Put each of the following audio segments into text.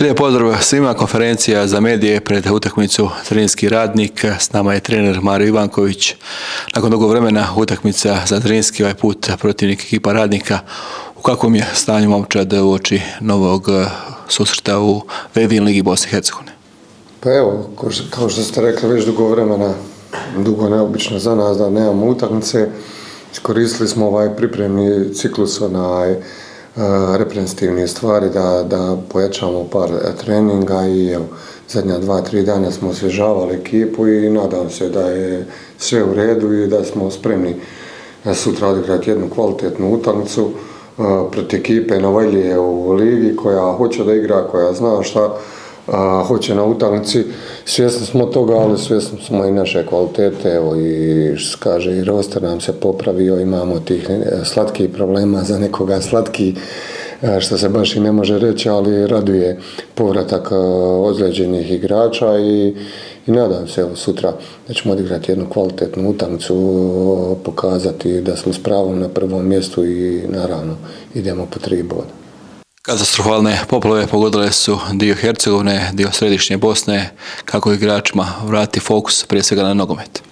Lijep pozdrav svima, konferencija za medije pred utakmicu Trinski radnik. S nama je trener Mario Ivanković. Nakon dugo vremena utakmica za Trinski, ovaj put protivnik ekipa radnika. U kakvom je stanju momčad u oči novog eh, susreta u Vevin Ligi Bosne i Hercegovine? Pa evo, kao što ste rekli, već dugo vremena, dugo neobično za nas da nemamo utakmice. Iskoristili smo ovaj pripremni ciklus onaj reprezentativne stvari, da, da pojačamo par treninga i evo, zadnja dva, tri dana smo osvježavali ekipu i nadam se da je sve u redu i da smo spremni sutra odigrati jednu kvalitetnu utakmicu protiv ekipe Novajlije u ligi koja hoće da igra, koja zna šta a, hoće na utakmici. Svjesni smo toga, ali svjesni smo i naše kvalitete. Evo i kaže i roster nam se popravio, imamo tih e, slatkih problema za nekoga slatki e, što se baš i ne može reći, ali raduje povratak e, ozlijeđenih igrača i, i nadam se evo sutra da ćemo odigrati jednu kvalitetnu utakmicu, pokazati da smo s pravom na prvom mjestu i naravno idemo po tri boda. Katastrofalne poplave pogodile su dio Hercegovine, dio središnje Bosne, kako igračima vrati fokus prije svega na nogomet.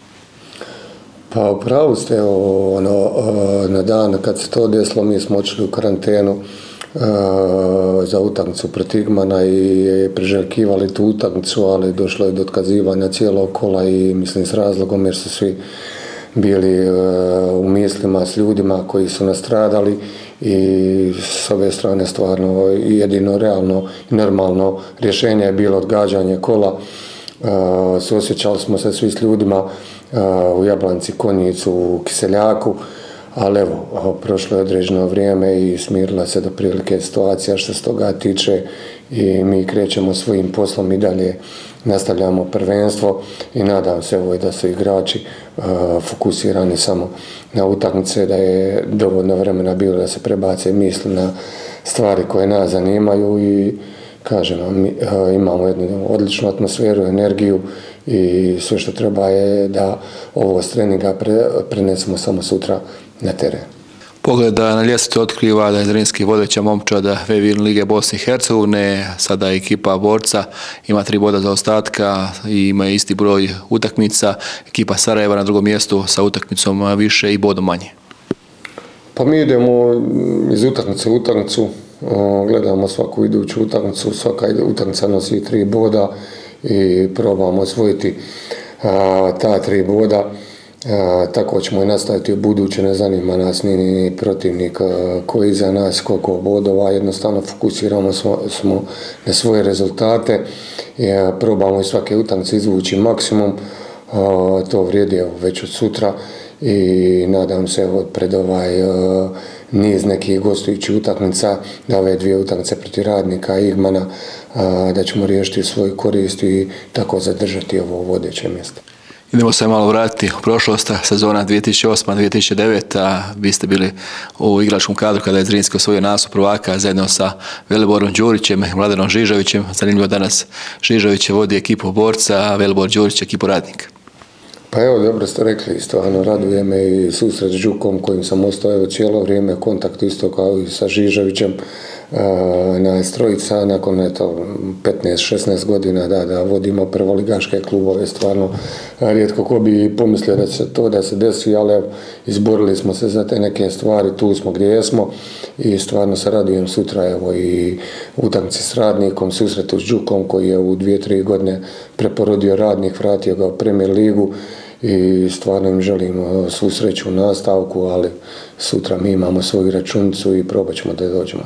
Pa pravo ste, ono, na dan kad se to desilo mi smo očili u karantenu za utakmicu protiv Igmana i priželjkivali tu utakmicu, ali došlo je do otkazivanja cijelog kola i mislim s razlogom jer su svi bili u mislima s ljudima koji su nastradali i s ove strane stvarno jedino realno i normalno rješenje je bilo odgađanje kola. Uh, suosjećali smo se svi s ljudima uh, u Jablanci, Konjicu, u Kiseljaku, ali evo, prošlo je određeno vrijeme i smirila se do prilike situacija što se toga tiče i mi krećemo svojim poslom i dalje nastavljamo prvenstvo i nadam se ovo da su igrači uh, fokusirani samo na utakmice, da je dovoljno vremena bilo da se prebace misli na stvari koje nas zanimaju i kažem mi uh, imamo jednu odličnu atmosferu, energiju i sve što treba je da ovo s treninga pre, prenesemo samo sutra na teren. Pogleda na ljestvicu otkriva da je Zrinski vodeća momčada Vevin Lige Bosne i Hercegovine, sada ekipa borca ima tri boda za ostatka i ima isti broj utakmica. Ekipa Sarajeva na drugom mjestu sa utakmicom više i bodom manje. Pa mi idemo iz utakmice u utakmicu, gledamo svaku iduću utakmicu, svaka utakmica nosi tri boda i probamo osvojiti ta tri boda tako ćemo i nastaviti u buduće, ne zanima nas ni, ni protivnik koji za nas, koliko bodova, jednostavno fokusiramo smo, smo na svoje rezultate, i, probamo i svake utakmice izvući maksimum, to vrijedi evo, već od sutra. I nadam se evo, pred ovaj niz nekih gostujućih utakmica, da ove dvije utakmice protiv radnika i Igmana, da ćemo riješiti svoj korist i tako zadržati ovo vodeće mjesto. Idemo se malo vratiti u prošlost, sezona 2008-2009, a vi ste bili u igračkom kadru kada je Zrinski osvojio nasu prvaka zajedno sa Veliborom Đurićem i Mladenom Žižovićem. Zanimljivo danas Žižović vodi ekipu borca, a Velibor Đurić ekipu radnika. Pa evo, dobro ste rekli, stvarno raduje me i susret s Đukom kojim sam ostao cijelo vrijeme, kontakt isto kao i sa Žižovićem na strojica nakon eto 15-16 godina da, da vodimo prvoligaške klubove stvarno rijetko ko bi pomislio da će to da se desi ali izborili smo se za te neke stvari tu smo gdje jesmo i stvarno se radujem sutra evo i utakmici s radnikom susretu s Đukom koji je u dvije, tri godine preporodio radnik, vratio ga u Premier ligu i stvarno im želim svu sreću u nastavku, ali sutra mi imamo svoju računicu i probat ćemo da dođemo.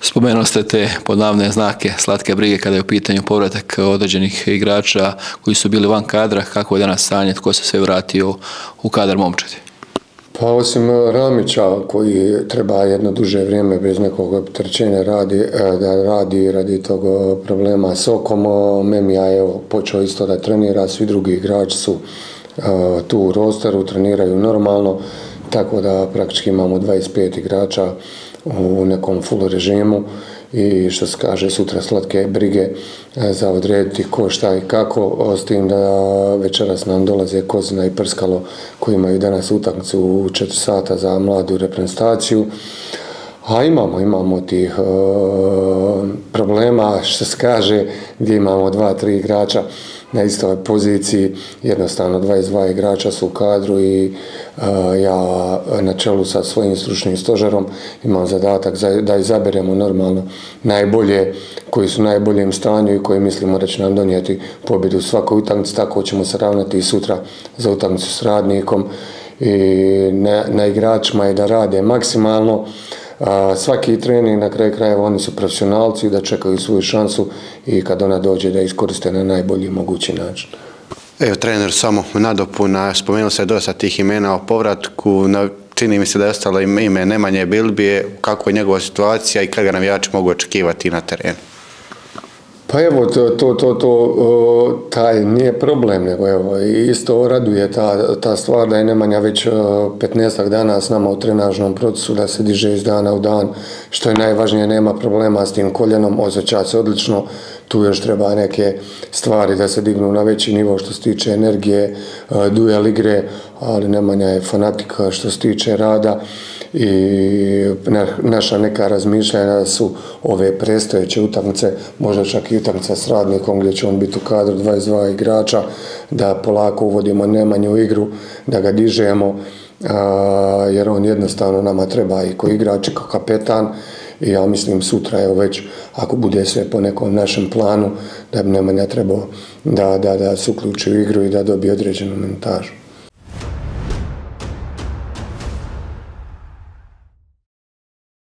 Spomenuli ste te podnavne znake slatke brige kada je u pitanju povratak određenih igrača koji su bili van kadra. Kako je danas stanje, tko se sve vratio u kadar momčadi? Pa osim Ramića koji treba jedno duže vrijeme bez nekog opterećenja radi, da radi radi tog problema s okom, Memija je počeo isto da trenira, svi drugi igrači su tu u rosteru, treniraju normalno, tako da praktički imamo 25 igrača u nekom full režimu i što se kaže sutra slatke brige e, za odrediti ko šta i kako s tim da večeras nam dolaze Kozina i Prskalo koji imaju danas utakmicu u 4 sata za mladu reprezentaciju. A imamo, imamo tih e, problema što se kaže gdje imamo dva, tri igrača na istoj poziciji, jednostavno 22 igrača su u kadru i e, ja na čelu sa svojim stručnim stožerom imam zadatak da izaberemo normalno najbolje koji su u najboljem stanju i koji mislimo da će nam donijeti pobjedu u svakoj utakmici, tako ćemo se ravnati i sutra za utakmicu s radnikom i na, na igračima je da rade maksimalno svaki trening na kraju krajeva oni su profesionalci da čekaju svoju šansu i kad ona dođe da iskoriste na najbolji mogući način. Evo trener samo nadopuna, spomenuo se dosta tih imena o povratku, na, čini mi se da je ostalo ime Nemanje Bilbije, kako je njegova situacija i kada ga navijači mogu očekivati na terenu. Pa evo, to, to, to, to, taj nije problem, nego evo, isto raduje ta, ta stvar da je Nemanja već 15 dana s nama u trenažnom procesu, da se diže iz dana u dan, što je najvažnije, nema problema s tim koljenom, osjeća se odlično, tu još treba neke stvari da se dignu na veći nivo što se tiče energije, duel igre, ali Nemanja je fanatika što se tiče rada i naša neka razmišljanja su ove prestojeće utakmice, možda čak i utakmica s radnikom gdje će on biti u kadru 22 igrača, da polako uvodimo Nemanju igru, da ga dižemo, jer on jednostavno nama treba i ko igrač i kao kapetan i ja mislim sutra evo već ako bude sve po nekom našem planu da bi Nemanja trebao da, da, da se uključi u igru i da dobije određenu montažu.